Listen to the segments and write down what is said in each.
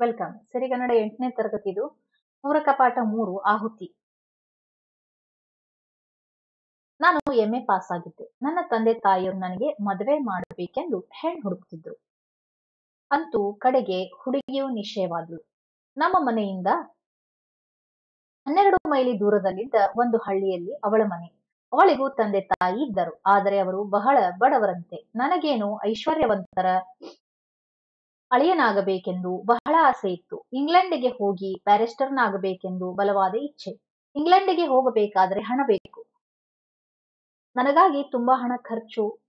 Welcome ಸರಿಗನ್ನಡ ಎಂಟನೇ ತರಗತಿದು ಪೂರಕ ಪಾಠ ಮೂರು, ಆಹುತಿ. ನಾನು ಎಂ ಪಾಸ್ ಆಗಿದ್ದೆ. ನನ್ನ ತಂದೆ ತಾಯಿಯವರು ನನಗೆ ಮದುವೆ ಮಾಡಬೇಕೆಂದು ಹೆಣ್ಣು ಹುಡುಕ್ತಿದ್ರು. ಅಂತೂ ಕಡೆಗೆ ಹುಡುಗಿಯು ನಿಶ್ಚಯವಾದ್ಲು. ನಮ್ಮ ಮನೆಯಿಂದ ಹನ್ನೆರಡು ಮೈಲಿ ದೂರದಲ್ಲಿದ್ದ ಒಂದು ಹಳ್ಳಿಯಲ್ಲಿ ಅವಳ ಮನೆ. ಅವಳಿಗೂ ತಂದೆ ತಾಯಿ ಇದ್ದರು. ಆದರೆ ಅವರು ಬಹಳ ಬಡವರಂತೆ. ನನಗೇನು ಐಶ್ವರ್ಯವಂತರ ಅಳಿಯನಾಗಬೇಕೆಂದು ಬಹಳ ಆಸೆ ಇತ್ತು. ಇಂಗ್ಲೆಂಡಿಗೆ ಹೋಗಿ ಬ್ಯಾರಿಸ್ಟರ್ನಾಗಬೇಕೆಂದು ಬಲವಾದ ಇಚ್ಛೆ. ಇಂಗ್ಲೆಂಡಿಗೆ ಹೋಗಬೇಕಾದರೆ ಹಣ ಬೇಕು. ನನಗಾಗಿ ತುಂಬಾ ಹಣ ಖರ್ಚು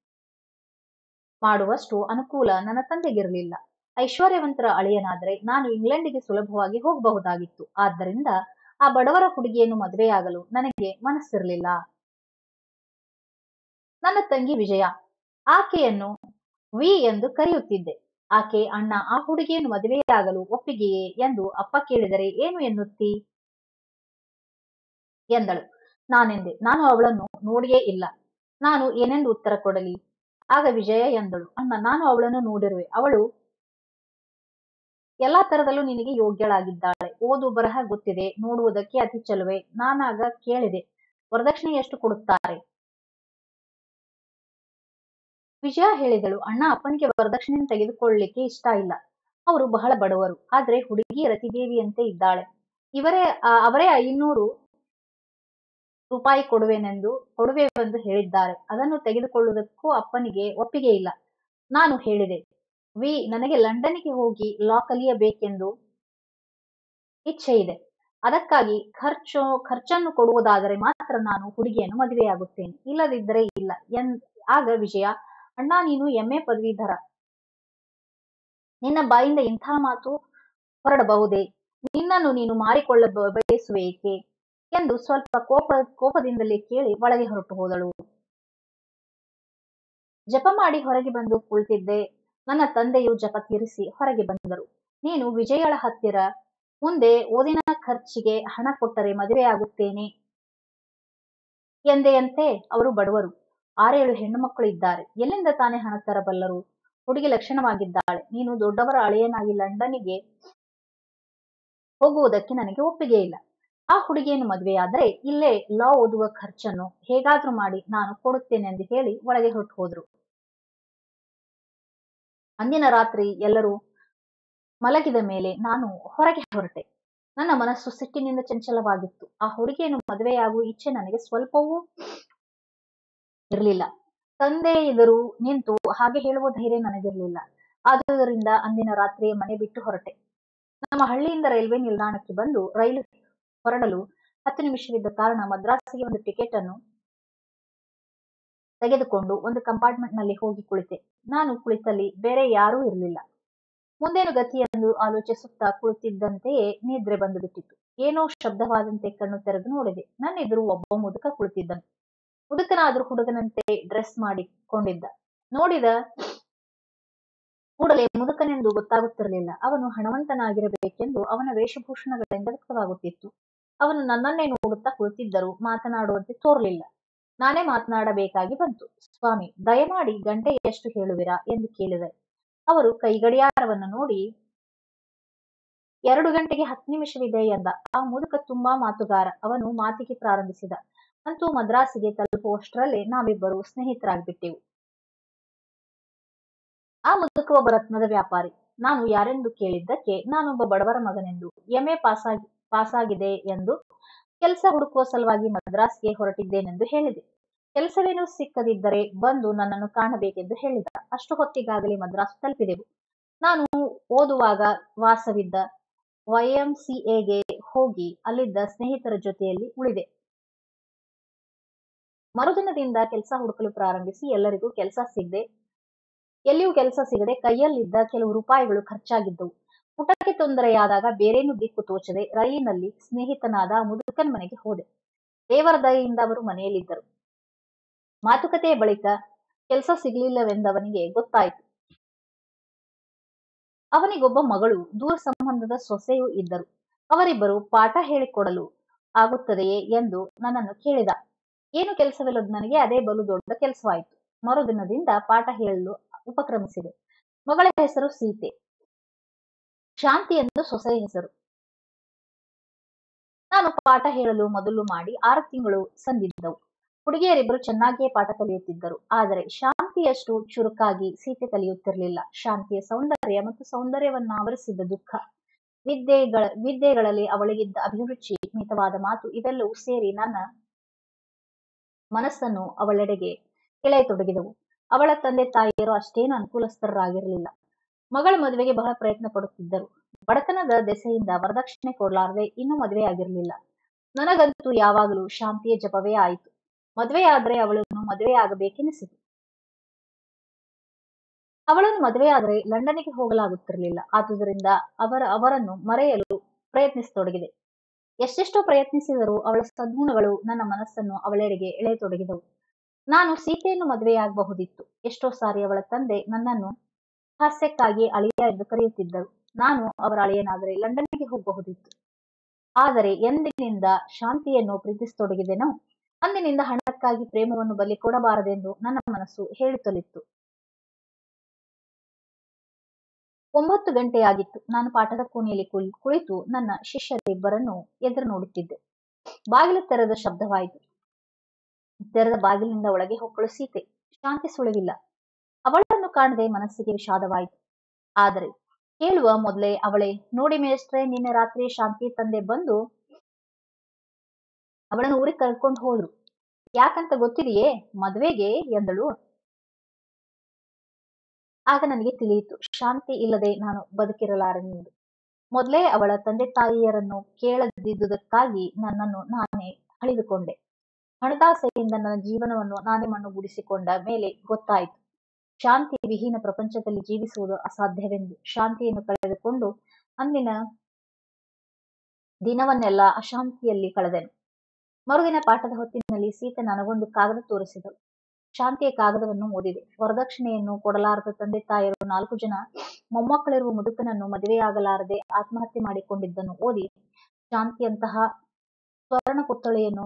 ಮಾಡುವಷ್ಟು ಅನುಕೂಲ ನನ್ನ ತಂದೆಗಿರಲಿಲ್ಲ. ಐಶ್ವರ್ಯವಂತರ ಅಳಿಯನಾದರೆ ನಾನು ಇಂಗ್ಲೆಂಡಿಗೆ ಸುಲಭವಾಗಿ ಹೋಗಬಹುದಾಗಿತ್ತು. ಆದ್ದರಿಂದ ಆ ಬಡವರ ಹುಡುಗಿಯನ್ನು ಮದುವೆಯಾಗಲು ನನಗೆ ಮನಸ್ಸಿರಲಿಲ್ಲ. ನನ್ನ ತಂಗಿ ವಿಜಯ. ಆಕೆಯನ್ನು ವಿ ಎಂದು ಕರೆಯುತ್ತಿದ್ದೆ. ಆಕೆ, ಅಣ್ಣ, ಆ ಹುಡುಗಿಯನ್ನು ಮದುವೆಯಾಗಲು ಒಪ್ಪಿಗೆಯೇ? ಎಂದು ಅಪ್ಪ ಕೇಳಿದರೆ, ಏನು ಎನ್ನುತ್ತಿ? ಎಂದಳು. ನಾನೆಂದೆ, ನಾನು ಅವಳನ್ನು ನೋಡಿಯೇ ಇಲ್ಲ. ನಾನು ಏನೆಂದು ಉತ್ತರ ಕೊಡಲಿ? ಆಗ ವಿಜಯ, ಎಂದಳು. ಅಣ್ಣ, ನಾನು ಅವಳನ್ನು ನೋಡಿರುವೆ. ಅವಳು ಎಲ್ಲಾ ತರದಲ್ಲೂ ನಿನಗೆ ಯೋಗ್ಯಳಾಗಿದ್ದಾಳೆ. ಓದು ಬರಹ ಗೊತ್ತಿದೆ. ನೋಡುವುದಕ್ಕೆ ಅತಿ ಚಲುವೆ. ನಾನಾಗ ಕೇಳಿದೆ. ವರದಕ್ಷಿಣೆ ಎಷ್ಟು ಕೊಡುತ್ತಾರೆ. ವಿಜಯ ಹೇಳಿದಳು, ಅಣ್ಣ, ಅಪ್ಪನಿಗೆ ವರದಕ್ಷಿಣೆ ತೆಗೆದುಕೊಳ್ಳಲಿಕ್ಕೆ ಇಷ್ಟ ಇಲ್ಲ. ಅವರು ಬಹಳ ಬಡವರು, ಆದ್ರೆ ಹುಡುಗಿ ರತಿದೇವಿಯಂತೆ ಇದ್ದಾಳೆ. ಇವರೇ ಅವರೇ ಐನೂರು ರೂಪಾಯಿ ಕೊಡುವೆನೆಂದು ಕೊಡುವೆವೆಂದು ಹೇಳಿದ್ದಾರೆ. ಅದನ್ನು ತೆಗೆದುಕೊಳ್ಳುವುದಕ್ಕೂ ಅಪ್ಪನಿಗೆ ಒಪ್ಪಿಗೆ ಇಲ್ಲ. ನಾನು ಹೇಳಿದೆ, ವಿ, ನನಗೆ ಲಂಡನ್ಗೆ ಹೋಗಿ ಲಾ ಕಲಿಯಬೇಕೆಂದು ಇಚ್ಛೆ ಇದೆ. ಅದಕ್ಕಾಗಿ ಖರ್ಚು, ಖರ್ಚನ್ನು ಕೊಡುವುದಾದರೆ ಮಾತ್ರ ನಾನು ಹುಡುಗಿಯನ್ನು ಮದುವೆಯಾಗುತ್ತೇನೆ. ಇಲ್ಲದಿದ್ದರೆ ಇಲ್ಲ. ಎನ್, ಆಗ ವಿಜಯ ಅಣ್ಣ, ನೀನು ಎಂಎ ಪದವೀಧರ. ನಿನ್ನ ಬಾಯಿಂದ ಇಂಥ ಮಾತು ಹೊರಡಬಹುದೇ? ನಿನ್ನನ್ನು ನೀನು ಮಾರಿಕೊಳ್ಳ ಬಯಸುವೇಕೆ ಎಂದು ಸ್ವಲ್ಪ ಕೋಪ, ಕೋಪದಿಂದಲೇ ಕೇಳಿ ಒಳಗೆ ಹೊರಟು ಹೋದಳು. ಜಪ ಮಾಡಿ ಹೊರಗೆ ಬಂದು ಕುಳಿತಿದ್ದೆ. ನನ್ನ ತಂದೆಯು ಜಪ ತೀರಿಸಿ ಹೊರಗೆ ಬಂದರು. ನೀನು ವಿಜಯಳ ಹತ್ತಿರ, ಮುಂದೆ ಓದಿನ ಖರ್ಚಿಗೆ ಹಣ ಕೊಟ್ಟರೆ ಮದುವೆಯಾಗುತ್ತೇನೆ ಎಂದೆಯಂತೆ ಅವರು ಬಡವರು. ಆರೇಳು ಹೆಣ್ಣು ಮಕ್ಕಳು ಇದ್ದಾರೆ. ಎಲ್ಲಿಂದ ತಾನೇ ಹಣ ತರಬಲ್ಲರು? ಹುಡುಗಿ ಲಕ್ಷಣವಾಗಿದ್ದಾಳೆ. ನೀನು ದೊಡ್ಡವರ ಅಳೆಯನಾಗಿ ಲಂಡನ್ನಿಗೆ ಹೋಗುವುದಕ್ಕೆ ನನಗೆ ಒಪ್ಪಿಗೆ ಇಲ್ಲ. ಆ ಹುಡುಗಿಯನ್ನು ಮದುವೆಯಾದರೆ ಇಲ್ಲೇ ಲಾ ಓದುವ ಖರ್ಚನ್ನು ಹೇಗಾದ್ರೂ ಮಾಡಿ ನಾನು ಕೊಡುತ್ತೇನೆ ಎಂದು ಹೇಳಿ ಒಳಗೆ ಹೊರಟು ಹೋದ್ರು. ಅಂದಿನ ರಾತ್ರಿ ಎಲ್ಲರೂ ಮಲಗಿದ ಮೇಲೆ ನಾನು ಹೊರಗೆ ಹೊರಟೆ. ನನ್ನ ಮನಸ್ಸು ಸಿಟ್ಟಿನಿಂದ ಚಂಚಲವಾಗಿತ್ತು. ಆ ಹುಡುಗಿಯನ್ನು ಮದುವೆಯಾಗುವ ಇಚ್ಛೆ ನನಗೆ ಸ್ವಲ್ಪವೂ ಇರಲಿಲ್ಲ. ತಂದೆ ಎದುರು ನಿಂತು ಹಾಗೆ ಹೇಳುವ ಧೈರ್ಯ ನನಗಿರಲಿಲ್ಲ. ಆದುದರಿಂದ ಅಂದಿನ ರಾತ್ರಿ ಮನೆ ಬಿಟ್ಟು ಹೊರಟೆ. ನಮ್ಮ ಹಳ್ಳಿಯಿಂದ ರೈಲ್ವೆ ನಿಲ್ದಾಣಕ್ಕೆ ಬಂದು ರೈಲು ಹೊರಡಲು ಹತ್ತು ನಿಮಿಷವಿದ್ದ ಕಾರಣ ಮದ್ರಾಸಿಗೆ ಒಂದು ಟಿಕೆಟ್ ಅನ್ನು ತೆಗೆದುಕೊಂಡು ಒಂದು ಕಂಪಾರ್ಟ್ಮೆಂಟ್ನಲ್ಲಿ ಹೋಗಿ ಕುಳಿತೆ. ನಾನು ಕುಳಿತಲ್ಲಿ ಬೇರೆ ಯಾರೂ ಇರಲಿಲ್ಲ. ಮುಂದೇನು ಗತಿ ಎಂದು ಆಲೋಚಿಸುತ್ತಾ ಕುಳಿತಿದ್ದಂತೆಯೇ ನಿದ್ರೆ ಬಂದು ಬಿಟ್ಟಿತ್ತು. ಏನೋ ಶಬ್ದವಾದಂತೆ ಕಣ್ಣು ತೆರೆದು ನೋಡಿದೆ. ನನ್ನೆದುರು ಒಬ್ಬ ಮುದುಕ ಕುಳಿತಿದ್ದನು. ಮುದುಕನಾದ್ರೂ ಹುಡುಗನಂತೆ ಡ್ರೆಸ್ ಮಾಡಿಕೊಂಡಿದ್ದ. ನೋಡಿದ ಕೂಡಲೇ ಮುದುಕನೆಂದು ಗೊತ್ತಾಗುತ್ತಿರಲಿಲ್ಲ. ಅವನು ಹಣವಂತನಾಗಿರಬೇಕೆಂದು ಅವನ ವೇಷಭೂಷಣಗಳಿಂದ ವ್ಯಕ್ತವಾಗುತ್ತಿತ್ತು. ಅವನು ನನ್ನನ್ನೇ ನೋಡುತ್ತಾ ಕುಳಿತಿದ್ದರೂ ಮಾತನಾಡುವಂತೆ ತೋರಲಿಲ್ಲ. ನಾನೇ ಮಾತನಾಡಬೇಕಾಗಿ ಬಂತು. ಸ್ವಾಮಿ, ದಯಮಾಡಿ ಗಂಟೆ ಎಷ್ಟು ಹೇಳುವಿರಾ ಎಂದು ಕೇಳಿದೆ. ಅವರು ಕೈಗಡಿಯಾರವನ್ನು ನೋಡಿ, ಎರಡು ಗಂಟೆಗೆ ಹತ್ತು ನಿಮಿಷವಿದೆ ಎಂದ. ಆ ಮುದುಕ ತುಂಬಾ ಮಾತುಗಾರ. ಅವನು ಮಾತಿಗೆ ಪ್ರಾರಂಭಿಸಿದ. ಅಂತೂ ಮದ್ರಾಸಿಗೆ ತಲುಪುವಷ್ಟರಲ್ಲಿ ನಾವಿಬ್ಬರು ಸ್ನೇಹಿತರಾಗ್ಬಿಟ್ಟೆವು. ಆ ಮುದುಕ ಒಬ್ಬ ರತ್ನದ ವ್ಯಾಪಾರಿ. ನಾನು ಯಾರೆಂದು ಕೇಳಿದ್ದಕ್ಕೆ ನಾನೊಬ್ಬ ಬಡವರ ಮಗನೆಂದು. ಎಂ ಎ ಪಾಸಾಗಿ, ಪಾಸಾಗಿದೆ ಎಂದು ಕೆಲಸ ಹುಡುಕುವ ಸಲುವಾಗಿ ಮದ್ರಾಸ್ಗೆ ಹೊರಟಿದ್ದೇನೆಂದು ಹೇಳಿದೆ. ಕೆಲಸವೇನೂ ಸಿಕ್ಕದಿದ್ದರೆ ಬಂದು ನನ್ನನ್ನು ಕಾಣಬೇಕೆಂದು ಹೇಳಿದ. ಅಷ್ಟು ಹೊತ್ತಿಗಾಗಲೇ ಮದ್ರಾಸ್ ತಲುಪಿದೆವು. ನಾನು ಓದುವಾಗ ವಾಸವಿದ್ದ ವೈಎಂಸಿಎಗೆ ಹೋಗಿ ಅಲ್ಲಿದ್ದ ಸ್ನೇಹಿತರ ಜೊತೆಯಲ್ಲಿ ಉಳಿದೆ. ಮರುದಿನದಿಂದ ಕೆಲಸ ಹುಡುಕಲು ಪ್ರಾರಂಭಿಸಿ ಎಲ್ಲರಿಗೂ ಕೆಲಸ ಸಿಗದೆ, ಎಲ್ಲಿಯೂ ಕೆಲಸ ಸಿಗದೆ ಕೈಯಲ್ಲಿದ್ದ ಕೆಲವು ರೂಪಾಯಿಗಳು ಖರ್ಚಾಗಿದ್ದವು. ಊಟಕ್ಕೆ ತೊಂದರೆಯಾದಾಗ ಬೇರೇನು ದಿಕ್ಕು ತೋಚದೆ ರೈಲಿನಲ್ಲಿ ಸ್ನೇಹಿತನಾದ ಮುದುಕನ್ ಮನೆಗೆ ಹೋದೆ. ದೇವರ ದಯೆಯಿಂದ ಅವರು ಮನೆಯಲ್ಲಿದ್ದರು. ಮಾತುಕತೆಯ ಬಳಿಕ ಕೆಲಸ ಸಿಗಲಿಲ್ಲವೆಂದವನಿಗೆ ಗೊತ್ತಾಯಿತು. ಅವನಿಗೊಬ್ಬ ಮಗಳು, ದೂರ ಸಂಬಂಧದ ಸೊಸೆಯೂ ಇದ್ದರು. ಅವರಿಬ್ಬರು ಪಾಠ ಹೇಳಿಕೊಡಲು ಆಗುತ್ತದೆಯೇ ಎಂದು ನನ್ನನ್ನು ಕೇಳಿದ. ಏನು ಕೆಲಸವಿಲ್ಲದ ನನಗೆ ಅದೇ ಬಲು ದೊಡ್ಡ ಕೆಲಸವಾಯಿತು. ಮರುದಿನದಿಂದ ಪಾಠ ಹೇಳಲು ಉಪಕ್ರಮಿಸಿದೆ. ಮಗಳ ಹೆಸರು ಸೀತೆ. ಶಾಂತಿ ಎಂದು ಸೊಸೆಯ ಹೆಸರು. ನಾನು ಪಾಠ ಹೇಳಲು ಮೊದಲು ಮಾಡಿ ಆರು ತಿಂಗಳು ಸಂದಿದ್ದವು. ಹುಡುಗಿಯರಿಬ್ಬರು ಚೆನ್ನಾಗಿಯೇ ಪಾಠ ಕಲಿಯುತ್ತಿದ್ದರು. ಆದರೆ ಶಾಂತಿಯಷ್ಟು ಚುರುಕಾಗಿ ಸೀತೆ ಕಲಿಯುತ್ತಿರಲಿಲ್ಲ. ಶಾಂತಿಯ ಸೌಂದರ್ಯ ಮತ್ತು ಸೌಂದರ್ಯವನ್ನು ಆವರಿಸಿದ್ದ ದುಃಖ. ವಿದ್ಯೆಗಳ, ವಿದ್ಯೆಗಳಲ್ಲಿ ಅವಳಿಗಿದ್ದ ಅಭಿರುಚಿ, ಮಿತವಾದ ಮಾತು ಇವೆಲ್ಲವೂ ಸೇರಿ ನನ್ನ ಮನಸ್ಸನ್ನು ಅವಳೆಡೆಗೆ ಎಳೆಯತೊಡಗಿದವು. ಅವಳ ತಂದೆ ತಾಯಿಯರು ಅಷ್ಟೇನು ಅನುಕೂಲಸ್ಥರಾಗಿರಲಿಲ್ಲ. ಮಗಳ ಮದುವೆಗೆ ಬಹಳ ಪ್ರಯತ್ನ ಪಡುತ್ತಿದ್ದರು. ಬಡತನದ ದೆಸೆಯಿಂದ ವರದಕ್ಷಿಣೆ ಕೊಡಲಾರದೆ ಇನ್ನೂ ಮದುವೆಯಾಗಿರಲಿಲ್ಲ. ನನಗಂತೂ ಯಾವಾಗಲೂ ಶಾಂತಿಯ ಜಪವೇ ಆಯಿತು. ಮದುವೆಯಾದರೆ ಅವಳನ್ನು ಮದುವೆಯಾಗಬೇಕೆನಿಸಿತು. ಅವಳನ್ನು ಮದುವೆಯಾದರೆ ಲಂಡನ್ನಿಗೆ ಹೋಗಲಾಗುತ್ತಿರಲಿಲ್ಲ. ಆದುದರಿಂದ ಅವರ ಅವರನ್ನು ಮರೆಯಲು ಪ್ರಯತ್ನಿಸತೊಡಗಿದೆ. ಎಷ್ಟೆಷ್ಟೋ ಪ್ರಯತ್ನಿಸಿದರೂ ಅವಳ ಸದ್ಗುಣಗಳು ನನ್ನ ಮನಸ್ಸನ್ನು ಅವಳೆಡೆಗೆ ಎಳೆತೊಡಗಿದವು. ನಾನು ಸೀತೆಯನ್ನು ಮದುವೆಯಾಗಬಹುದಿತ್ತು. ಎಷ್ಟೋ ಸಾರಿ ಅವಳ ತಂದೆ ನನ್ನನ್ನು ಹಾಸ್ಯಕ್ಕಾಗಿ ಅಳಿಯ ಎಂದು ಕರೆಯುತ್ತಿದ್ದರು. ನಾನು ಅವರ ಅಳಿಯನಾದರೆ ಲಂಡನ್ಗೆ ಹೋಗಬಹುದಿತ್ತು. ಆದರೆ ಎಂದಿನಿಂದ ಶಾಂತಿಯನ್ನು ಪ್ರೀತಿಸತೊಡಗಿದೆನೋ, ಅಂದಿನಿಂದ ಹಣಕ್ಕಾಗಿ ಪ್ರೇಮವನ್ನು ಬಲಿ ಕೊಡಬಾರದೆಂದು ನನ್ನ ಮನಸ್ಸು ಹೇಳುತ್ತಲಿತ್ತು ಒಂಬತ್ತು ಗಂಟೆಯಾಗಿತ್ತು. ನಾನು ಪಾಠದ ಕೋಣೆಯಲ್ಲಿ ಕುಳಿ, ಕುಳಿತು ನನ್ನ ಶಿಷ್ಯರಿಬ್ಬರನ್ನು ಎದುರು ನೋಡುತ್ತಿದ್ದೆ. ಬಾಗಿಲು ತೆರೆದ ಶಬ್ದವಾಯಿತು. ತೆರೆದ ಬಾಗಿಲಿನಿಂದ ಒಳಗೆ ಹೊಕ್ಕಳು ಸೀತೆ. ಶಾಂತಿ ಸುಳಿವಿಲ್ಲ. ಅವಳನ್ನು ಕಾಣದೆ ಮನಸ್ಸಿಗೆ ವಿಷಾದವಾಯಿತು. ಆದರೆ ಕೇಳುವ ಮೊದಲೇ ಅವಳೇ, ನೋಡಿ ಮೇಷ್ಟ್ರೆ, ನಿನ್ನೆ ರಾತ್ರಿ ಶಾಂತಿ ತಂದೆ ಬಂದು ಅವಳನ್ನು ಊರಿಗೆ ಕರ್ಕೊಂಡು ಹೋದ್ರು. ಯಾಕಂತ ಗೊತ್ತಿದೆಯೇ? ಮದ್ವೆಗೆ? ಎಂದಳು. ಆಗ ನನಗೆ ತಿಳಿಯಿತು, ಶಾಂತಿ ಇಲ್ಲದೆ ನಾನು ಬದುಕಿರಲಾರೆನೆಂದು ಮೊದಲೇ ಅವಳ ತಂದೆ ತಾಯಿಯರನ್ನು ಕೇಳದಿದ್ದುದಕ್ಕಾಗಿ ನನ್ನನ್ನು ನಾನೇ ಅಳಿದುಕೊಂಡೆ. ಹಣದಾಸೆಯಿಂದ ನನ್ನ ಜೀವನವನ್ನು ನಾನೇ ಮಣ್ಣುಗೂಡಿಸಿಕೊಂಡ ಮೇಲೆ ಗೊತ್ತಾಯಿತು. ಶಾಂತಿ ವಿಹೀನ ಪ್ರಪಂಚದಲ್ಲಿ ಜೀವಿಸುವುದು ಅಸಾಧ್ಯವೆಂದು ಶಾಂತಿಯನ್ನು ಕಳೆದುಕೊಂಡು ಅಂದಿನ ದಿನವನ್ನೆಲ್ಲ ಅಶಾಂತಿಯಲ್ಲಿ ಕಳೆದೆನು. ಮರುದಿನ ಪಾಠದ ಹೊತ್ತಿನಲ್ಲಿ ಸೀತೆ ನನಗೊಂದು ಕಾಗದ ತೋರಿಸಿದಳು. ಶಾಂತಿಯ ಕಾಗದವನ್ನು ಓದಿದೆ. ವರದಕ್ಷಿಣೆಯನ್ನು ಕೊಡಲಾರದ ತಂದೆ ತಾಯಿಯರು ನಾಲ್ಕು ಜನ, ಮೊಮ್ಮಕ್ಕಳಿರುವ ಮುದುಕನನ್ನು ಮದುವೆಯಾಗಲಾರದೆ ಆತ್ಮಹತ್ಯೆ ಮಾಡಿಕೊಂಡಿದ್ದನ್ನು ಓದಿ, ಶಾಂತಿಯಂತಹ ಸ್ವರ್ಣ ಪುತ್ಥಳಿಯನ್ನು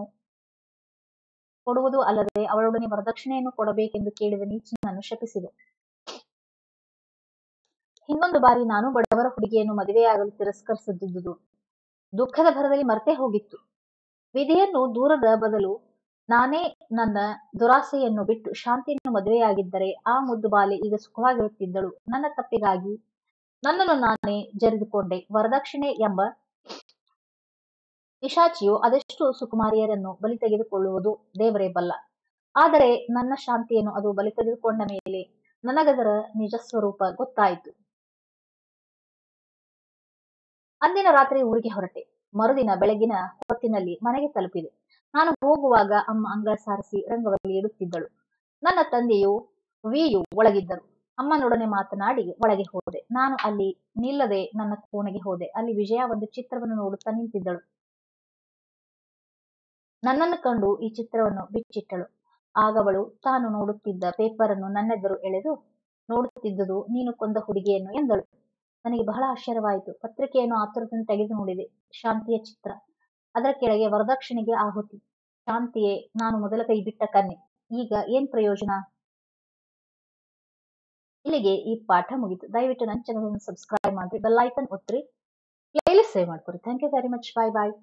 ಕೊಡುವುದು ಅಲ್ಲದೆ ಅವಳೊಡನೆ ವರದಕ್ಷಿಣೆಯನ್ನು ಕೊಡಬೇಕೆಂದು ಕೇಳಿದ ನೀಚನನ್ನು ಶಪಿಸಿದೆ. ಇನ್ನೊಂದು ಬಾರಿ ನಾನು ಬಡವರ ಹುಡುಗಿಯನ್ನು ಮದುವೆಯಾಗಲು ತಿರಸ್ಕರಿಸಿದ್ದುದು. ದುಃಖದ ಭರದಲ್ಲಿ ಮರ್ತೆ ಹೋಗಿತ್ತು. ವಿಧಿಯನ್ನು ದೂರದ ಬದಲು ನಾನೇ ನನ್ನ ದುರಾಸೆಯನ್ನು ಬಿಟ್ಟು ಶಾಂತಿಯನ್ನು ಮದುವೆಯಾಗಿದ್ದರೆ ಆ ಮುದ್ದು ಬಾಲೆ ಈಗ ಸುಖವಾಗಿರುತ್ತಿದ್ದಳು. ನನ್ನ ತಪ್ಪಿಗಾಗಿ ನನ್ನನ್ನು ನಾನೇ ಜರಿದುಕೊಂಡೆ. ವರದಕ್ಷಿಣೆ ಎಂಬ ಪಿಶಾಚಿಯು ಅದೆಷ್ಟು ಸುಕುಮಾರಿಯರನ್ನು ಬಲಿ ತೆಗೆದುಕೊಳ್ಳುವುದು ದೇವರೇ ಬಲ್ಲ. ಆದರೆ ನನ್ನ ಶಾಂತಿಯನ್ನು ಅದು ಬಲಿ ತೆಗೆದುಕೊಂಡ ಮೇಲೆ ನನಗದರ ನಿಜ ಸ್ವರೂಪ ಗೊತ್ತಾಯಿತು. ಅಂದಿನ ರಾತ್ರಿ ಊರಿಗೆ ಹೊರಟೆ. ಮರುದಿನ ಬೆಳಗಿನ ಹೊತ್ತಿನಲ್ಲಿ ಮನೆಗೆ ತಲುಪಿದೆ. ನಾನು ಹೋಗುವಾಗ ಅಮ್ಮ ಅಂಗ ಸಾರಿಸಿ ರಂಗವಲ್ಲಿ ಇಡುತ್ತಿದ್ದಳು ನನ್ನ ತಂದೆಯು ವಿಯು ಒಳಗಿದ್ದರು. ಅಮ್ಮನೊಡನೆ ಮಾತನಾಡಿ ಒಳಗೆ ಹೋದೆ. ನಾನು ಅಲ್ಲಿ ನಿಲ್ಲದೆ ನನ್ನ ಕೋಣೆಗೆ ಹೋದೆ. ಅಲ್ಲಿ ವಿಜಯ ಒಂದು ಚಿತ್ರವನ್ನು ನೋಡುತ್ತಾ ನಿಂತಿದ್ದಳು. ನನ್ನನ್ನು ಕಂಡು ಈ ಚಿತ್ರವನ್ನು ಬಿಚ್ಚಿಟ್ಟಳು. ಆಗವಳು ತಾನು ನೋಡುತ್ತಿದ್ದ ಪೇಪರ್ ಅನ್ನು ನನ್ನೆದುರು ಎಳೆದು, ನೋಡುತ್ತಿದ್ದುದು ನೀನು ಕೊಂದ ಹುಡುಗಿಯನ್ನು ಎಂದಳು. ನನಗೆ ಬಹಳ ಆಶ್ಚರ್ಯವಾಯಿತು. ಪತ್ರಿಕೆಯನ್ನು ಆತುರದಿಂದ ತೆಗೆದು ನೋಡಿದೆ. ಶಾಂತಿಯ ಚಿತ್ರ. ಅದರ ಕೆಳಗೆ ವರದಕ್ಷಿಣೆಗೆ ಆಹುತಿ. ಶಾಂತಿಯೇ, ನಾನು ಮೊದಲ ಕೈ ಬಿಟ್ಟ ಕನ್ನೆ ಈಗ ಏನ್ ಪ್ರಯೋಜನ? ಇಲ್ಲಿಗೆ ಈ ಪಾಠ ಮುಗಿತು. ದಯವಿಟ್ಟು ನನ್ನ ಚಾನಲ್ ಸಬ್ಸ್ಕ್ರೈಬ್ ಮಾಡ್ರಿ ಬೆಲ್ ಐಕನ್ ಒತ್ತಿರಿ. ಪ್ಲೇಲಿಸ್ಟ್ ಸೇವ್ ಮಾಡ್ಕೊರಿ. Thank you very much bye bye